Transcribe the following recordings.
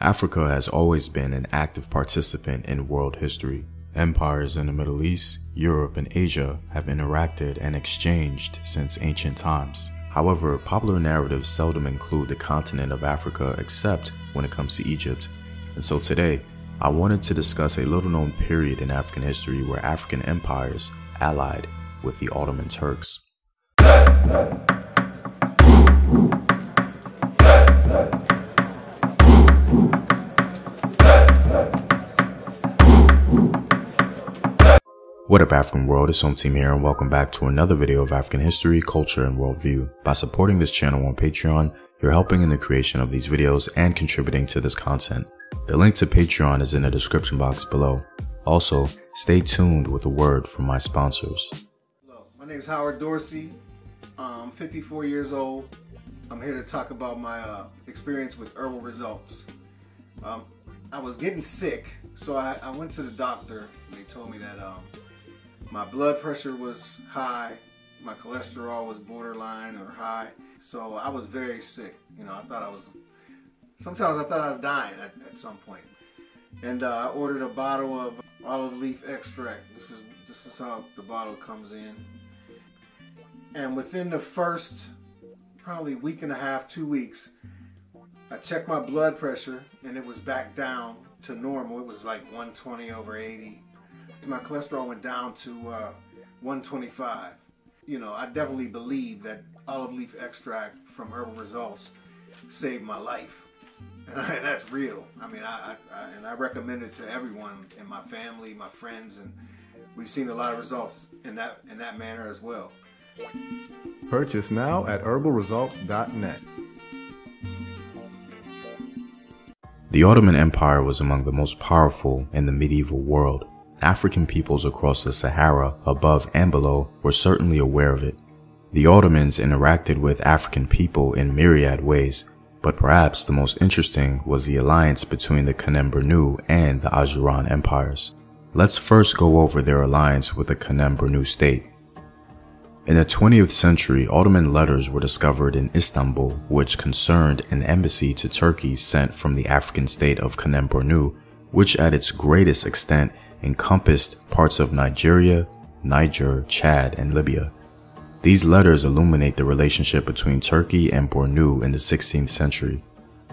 Africa has always been an active participant in world history. Empires in the Middle East, Europe, and Asia have interacted and exchanged since ancient times. However, popular narratives seldom include the continent of Africa except when it comes to Egypt. And so today, I wanted to discuss a little known period in African history where African empires allied with the Ottoman Turks. What up African world, it's Home Team here and welcome back to another video of African history, culture, and worldview. By supporting this channel on Patreon, you're helping in the creation of these videos and contributing to this content. The link to Patreon is in the description box below. Also, stay tuned with a word from my sponsors. Hello, my name is Howard Dorsey. I'm 54 years old. I'm here to talk about my uh, experience with herbal results. Um, I was getting sick, so I, I, went to the doctor. And they told me that um, my blood pressure was high, my cholesterol was borderline or high, so I was very sick. You know, I thought I was, sometimes I thought I was dying at, at some point. And uh, I ordered a bottle of olive leaf extract. This is, this is how the bottle comes in. And within the first probably week and a half, two weeks, I checked my blood pressure and it was back down to normal. It was like 120 over 80 my cholesterol went down to uh, 125. You know, I definitely believe that olive leaf extract from Herbal Results saved my life. And, I, and that's real. I mean, I, I, and I recommend it to everyone in my family, my friends, and we've seen a lot of results in that in that manner as well. Purchase now at herbalresults.net. The Ottoman Empire was among the most powerful in the medieval world. African peoples across the Sahara, above and below, were certainly aware of it. The Ottomans interacted with African people in myriad ways, but perhaps the most interesting was the alliance between the Kanem-Bornu and the Ajuran empires. Let's first go over their alliance with the Kanem-Bornu state. In the 20th century, Ottoman letters were discovered in Istanbul, which concerned an embassy to Turkey sent from the African state of Kanem-Bornu, which at its greatest extent encompassed parts of Nigeria, Niger, Chad, and Libya. These letters illuminate the relationship between Turkey and Bornu in the 16th century.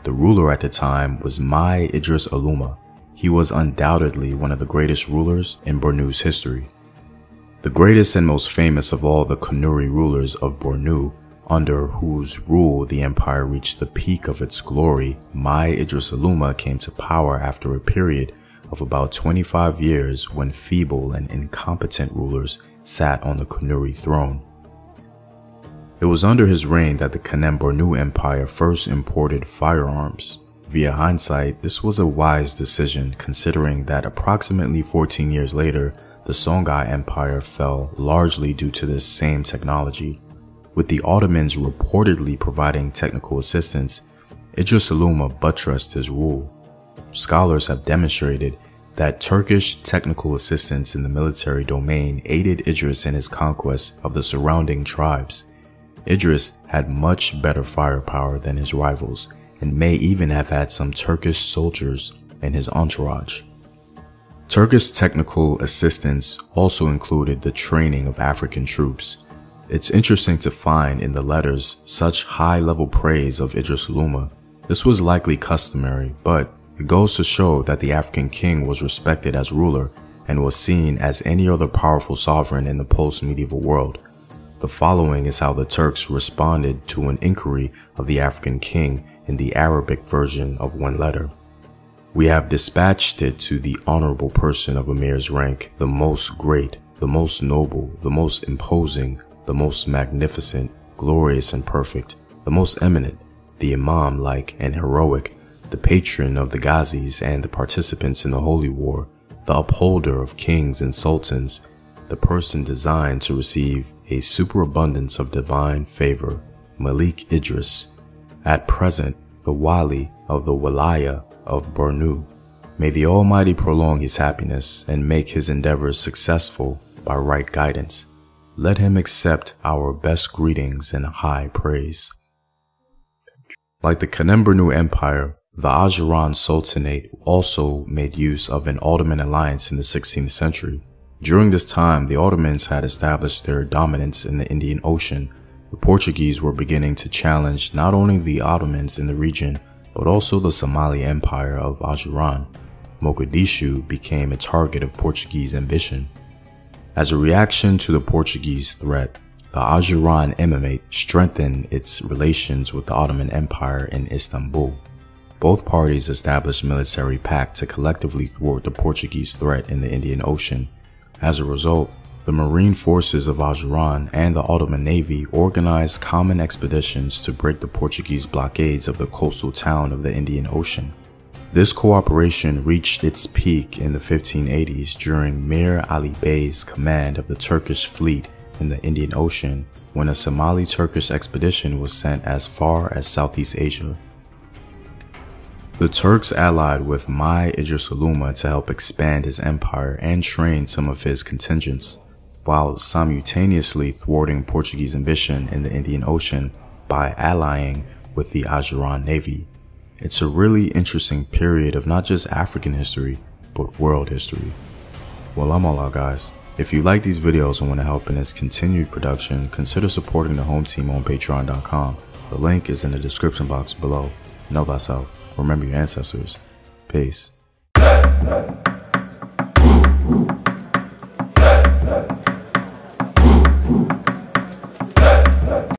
The ruler at the time was Mai Idris Aluma. He was undoubtedly one of the greatest rulers in Bornu's history. The greatest and most famous of all the Kanuri rulers of Bornu, under whose rule the empire reached the peak of its glory, Mai Idris Aluma came to power after a period of about 25 years when feeble and incompetent rulers sat on the Kanuri throne. It was under his reign that the Kanem-Bornu Empire first imported firearms. Via hindsight, this was a wise decision considering that approximately 14 years later, the Songhai Empire fell largely due to this same technology. With the Ottomans reportedly providing technical assistance, Idris Aluma buttressed his rule scholars have demonstrated that Turkish technical assistance in the military domain aided Idris in his conquest of the surrounding tribes. Idris had much better firepower than his rivals and may even have had some Turkish soldiers in his entourage. Turkish technical assistance also included the training of African troops. It's interesting to find in the letters such high-level praise of Idris Luma. This was likely customary, but it goes to show that the African king was respected as ruler and was seen as any other powerful sovereign in the post-medieval world. The following is how the Turks responded to an inquiry of the African king in the Arabic version of one letter. We have dispatched it to the honorable person of Emir's rank, the most great, the most noble, the most imposing, the most magnificent, glorious and perfect, the most eminent, the imam-like and heroic, the patron of the Ghazis and the participants in the Holy War, the upholder of kings and sultans, the person designed to receive a superabundance of divine favor, Malik Idris, at present the Wali of the Walaya of Bornu. May the Almighty prolong his happiness and make his endeavors successful by right guidance. Let him accept our best greetings and high praise. Like the Kanem-Bornu Empire, The Ajuran Sultanate also made use of an Ottoman alliance in the 16th century. During this time, the Ottomans had established their dominance in the Indian Ocean. The Portuguese were beginning to challenge not only the Ottomans in the region, but also the Somali Empire of Ajuran. Mogadishu became a target of Portuguese ambition. As a reaction to the Portuguese threat, the Ajuran Emirate strengthened its relations with the Ottoman Empire in Istanbul. Both parties established military pact to collectively thwart the Portuguese threat in the Indian Ocean. As a result, the marine forces of Ajuran and the Ottoman Navy organized common expeditions to break the Portuguese blockades of the coastal town of the Indian Ocean. This cooperation reached its peak in the 1580s during Mir Ali Bey's command of the Turkish fleet in the Indian Ocean when a Somali-Turkish expedition was sent as far as Southeast Asia. The Turks allied with Mai Idris Uluma to help expand his empire and train some of his contingents, while simultaneously thwarting Portuguese ambition in the Indian Ocean by allying with the Ajuran Navy. It's a really interesting period of not just African history, but world history. Well, I'm all out, guys. If you like these videos and want to help in its continued production, consider supporting the home team on patreon.com. The link is in the description box below. Know thyself. Remember your ancestors. Peace.